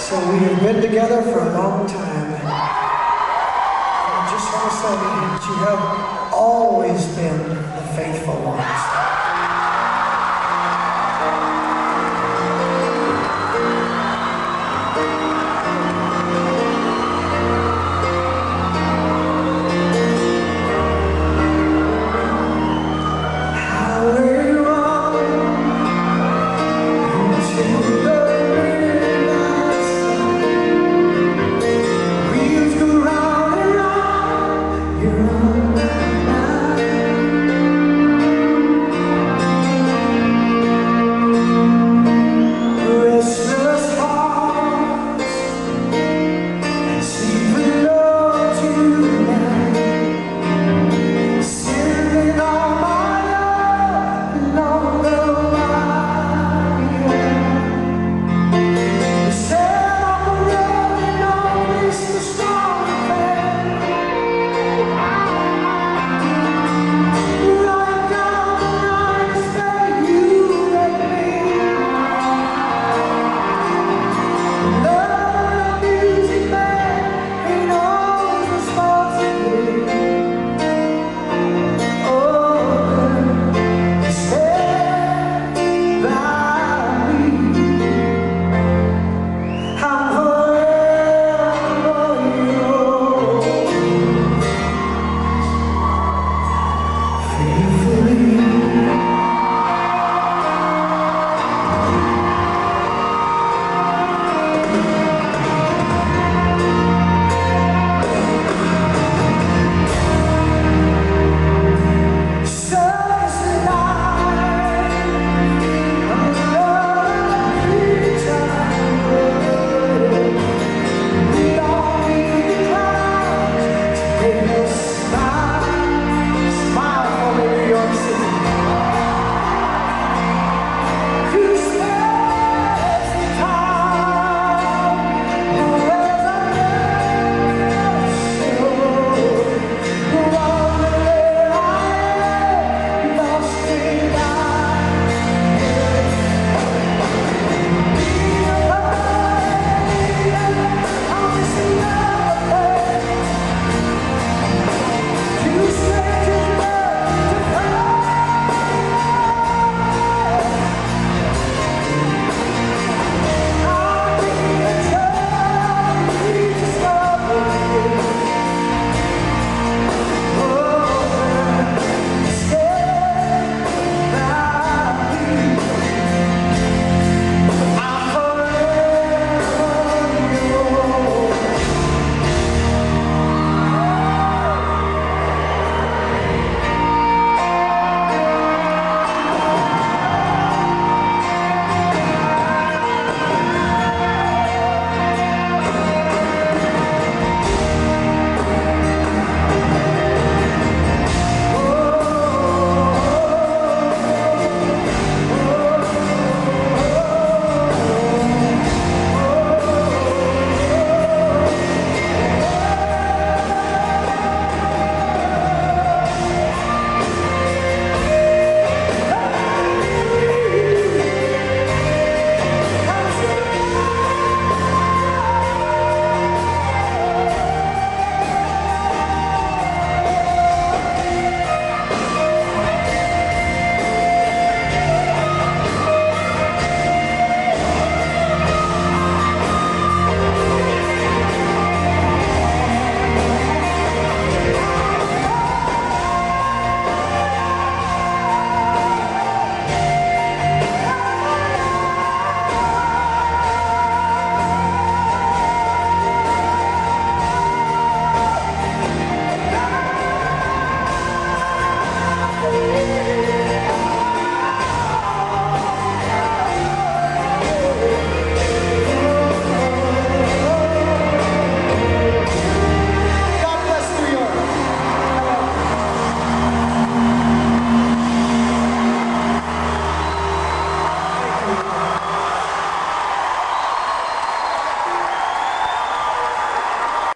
So we have been together for a long time. And I just want to say that you have always been the faithful ones.